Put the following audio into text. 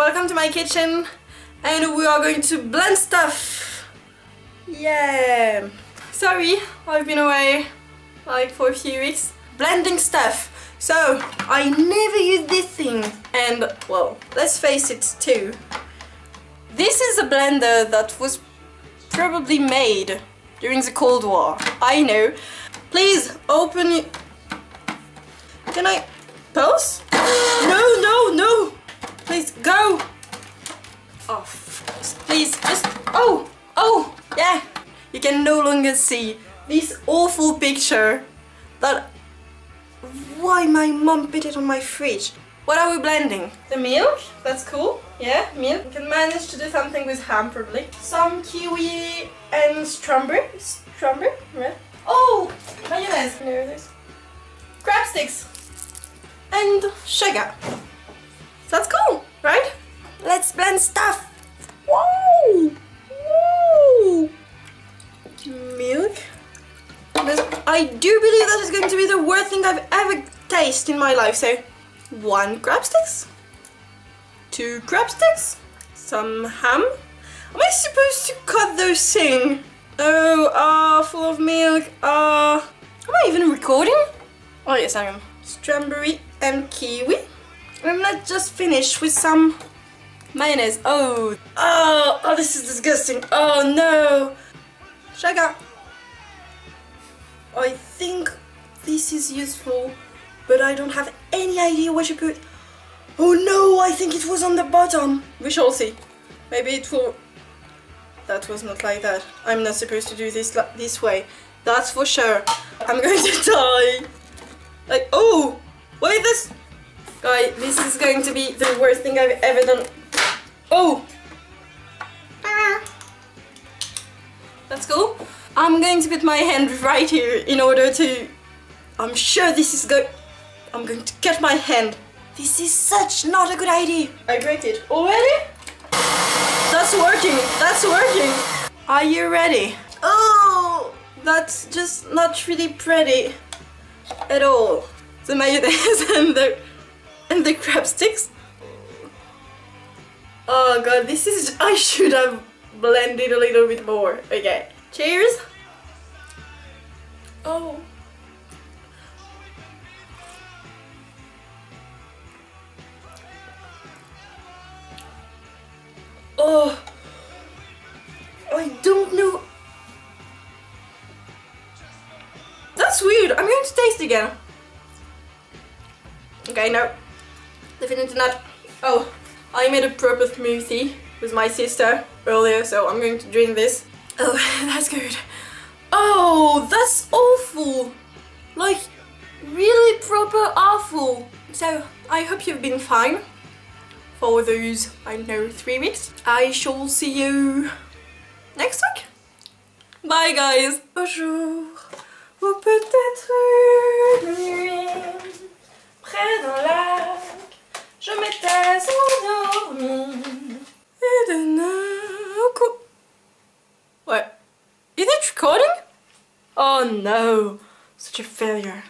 welcome to my kitchen and we are going to blend stuff. Yeah. Sorry, I've been away like for a few weeks blending stuff. So, I never use this thing and well, let's face it too. This is a blender that was probably made during the Cold War. I know. Please open it. Can I pause? No, no, no. Please go. Oh, please just. Oh, oh, yeah. You can no longer see this awful picture that. Why my mom put it on my fridge? What are we blending? The milk? That's cool. Yeah, milk. We can manage to do something with ham probably. Some kiwi and strawberry. Strawberry? Yeah. Oh, mayonnaise. No, this. Crab sticks. And sugar. That's cool, right? Let's blend stuff. Whoa! Whoa! Milk. But I do believe that is going to be the worst thing I've ever tasted in my life. So, one crab sticks, two crab sticks, some ham. Am I supposed to cut those in? Oh, ah, uh, full of milk. Ah, uh, am I even recording? Oh yes, I am. Strawberry and kiwi. I'm not just finished with some mayonnaise. Oh, oh, oh, this is disgusting. Oh no. Sugar. I think this is useful, but I don't have any idea what to put. Oh no, I think it was on the bottom. We shall see. Maybe it will... That was not like that. I'm not supposed to do this this way. That's for sure. I'm going to die. Like, oh, wait, this... Guy, this is going to be the worst thing I've ever done. Oh! Ah. That's cool. I'm going to put my hand right here in order to... I'm sure this is good. I'm going to cut my hand. This is such not a good idea. I break it already? That's working. That's working. Are you ready? Oh, that's just not really pretty at all. The mayonnaise and the and the crab sticks. Oh god, this is I should have blended a little bit more. Okay. Cheers. Oh. Oh. I don't know. That's weird. I'm going to taste again. Okay, no. Definitely not. Oh, I made a proper smoothie with my sister earlier, so I'm going to drink this. Oh, that's good. Oh, that's awful. Like, really proper awful. So, I hope you've been fine for those, I don't know, three weeks. I shall see you next week. Bye guys. Bonjour. Ou peut-être une nuit, près d'un lac, je m'étais endormie. Et d'un coup... What? Is it recording? Oh no, such a failure.